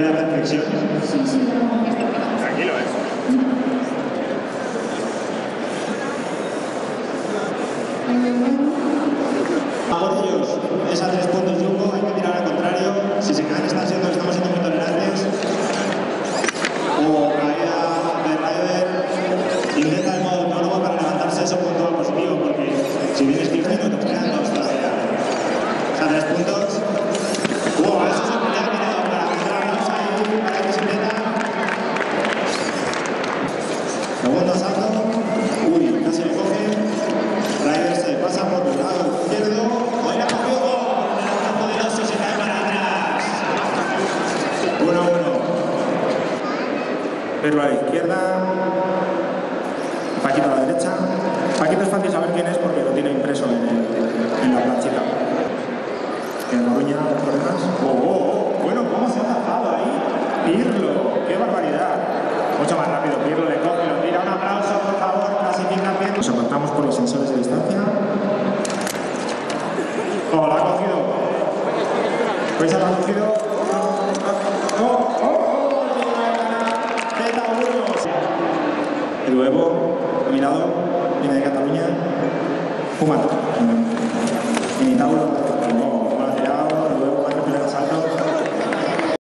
Una reflexión. Tranquilo, ¿eh? Es a tres puntos Jumbo, hay que tirar al contrario. Si se caen está siendo, estamos siendo muy tolerantes. O caída de Ryder, intenta el modo autónomo para levantarse eso punto positivo, porque si vienes 15 minutos quedan dos todavía. O sea, tres puntos. Segundo salto. Uy, casi le coge. Ryder se pasa por el lado izquierdo. La cogió. Está poderoso, se cae para atrás. 1 1. Pedro a la izquierda. Paquito a la derecha. Paquito es fácil saber quién es porque lo tiene impreso en, el- en la planchita. En Coruña, problemas. Oh, oh, oh. Bueno, ¿cómo se ha zafado ahí? Pirlo, qué barbaridad. Mucho más rápido, Pirlo le coge, lo tira. Un aplauso, por favor, clasifica bien. Nos apartamos por los sensores de distancia. Oh, la ha cogido. ¿Veis la ha cogido? ¡Oh, oh, oh! El nuevo, nominado, viene de Cataluña. Minitauro. Oh.